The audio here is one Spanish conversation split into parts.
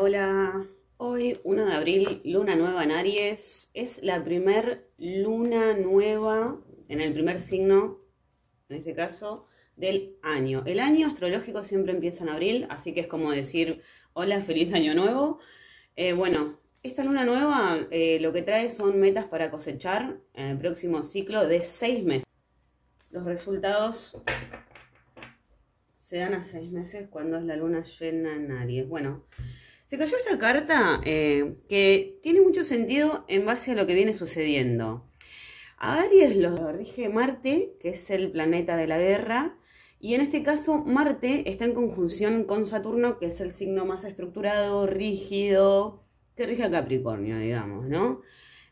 Hola. Hoy, 1 de abril, luna nueva en Aries. Es la primer luna nueva en el primer signo, en este caso, del año. El año astrológico siempre empieza en abril, así que es como decir, hola, feliz año nuevo. Eh, bueno, esta luna nueva eh, lo que trae son metas para cosechar en el próximo ciclo de seis meses. Los resultados se dan a seis meses cuando es la luna llena en Aries. Bueno, se cayó esta carta eh, que tiene mucho sentido en base a lo que viene sucediendo. A Aries lo rige Marte, que es el planeta de la guerra, y en este caso Marte está en conjunción con Saturno, que es el signo más estructurado, rígido, que rige a Capricornio, digamos, ¿no?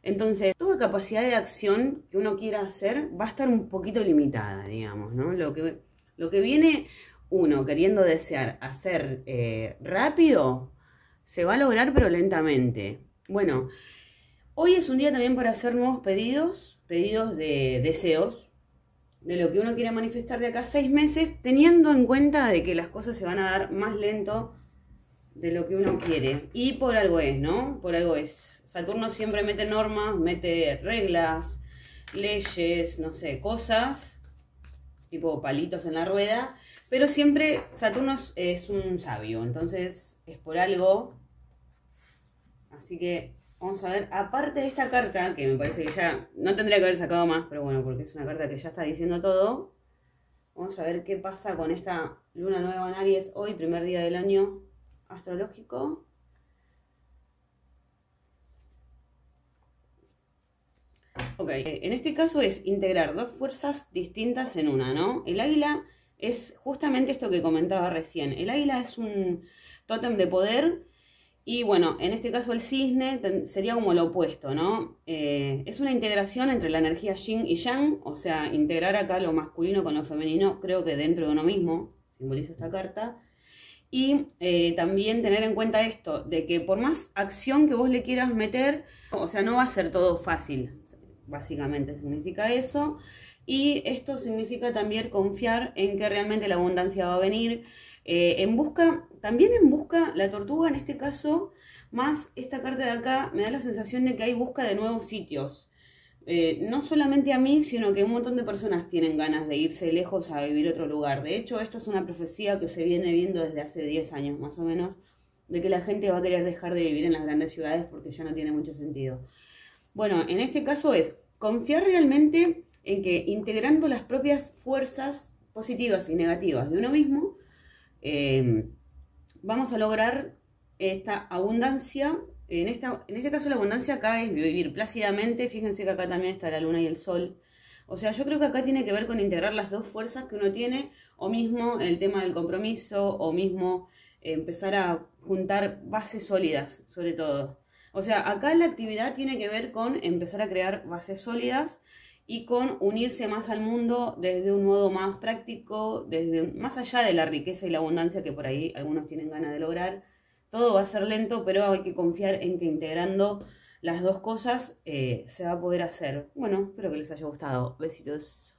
Entonces, toda capacidad de acción que uno quiera hacer va a estar un poquito limitada, digamos, ¿no? Lo que, lo que viene uno queriendo desear hacer eh, rápido, se va a lograr pero lentamente. Bueno, hoy es un día también para hacer nuevos pedidos, pedidos de deseos, de lo que uno quiere manifestar de acá a seis meses, teniendo en cuenta de que las cosas se van a dar más lento de lo que uno quiere. Y por algo es, ¿no? Por algo es. Saturno siempre mete normas, mete reglas, leyes, no sé, cosas, tipo palitos en la rueda, pero siempre Saturno es, un sabio, entonces es por algo. Así que vamos a ver, aparte de esta carta, que me parece que ya no tendría que haber sacado más, pero bueno, porque es una carta que ya está diciendo todo. Vamos a ver qué pasa con esta luna nueva en Aries hoy, primer día del año astrológico. Ok, en este caso es integrar dos fuerzas distintas en una, ¿no? El águila es justamente esto que comentaba recién. El águila es un tótem de poder y bueno, en este caso el cisne sería como lo opuesto, ¿no? Eh, es una integración entre la energía yin y yang, o sea, integrar acá lo masculino con lo femenino, creo que dentro de uno mismo, simboliza esta carta. Y eh, también tener en cuenta esto, de que por más acción que vos le quieras meter, o sea, no va a ser todo fácil, básicamente significa eso. Y esto significa también confiar en que realmente la abundancia va a venir. Eh, en busca, también en busca, la tortuga en este caso, más esta carta de acá, me da la sensación de que hay busca de nuevos sitios. Eh, no solamente a mí, sino que un montón de personas tienen ganas de irse lejos a vivir otro lugar. De hecho, esto es una profecía que se viene viendo desde hace 10 años más o menos, de que la gente va a querer dejar de vivir en las grandes ciudades porque ya no tiene mucho sentido. Bueno, en este caso es confiar realmente en que integrando las propias fuerzas positivas y negativas de uno mismo, eh, vamos a lograr esta abundancia. En, esta, en este caso la abundancia acá es vivir plácidamente, fíjense que acá también está la luna y el sol. O sea, yo creo que acá tiene que ver con integrar las dos fuerzas que uno tiene, o mismo el tema del compromiso, o mismo empezar a juntar bases sólidas, sobre todo. O sea, acá la actividad tiene que ver con empezar a crear bases sólidas y con unirse más al mundo desde un modo más práctico, desde más allá de la riqueza y la abundancia que por ahí algunos tienen ganas de lograr. Todo va a ser lento, pero hay que confiar en que integrando las dos cosas eh, se va a poder hacer. Bueno, espero que les haya gustado. Besitos.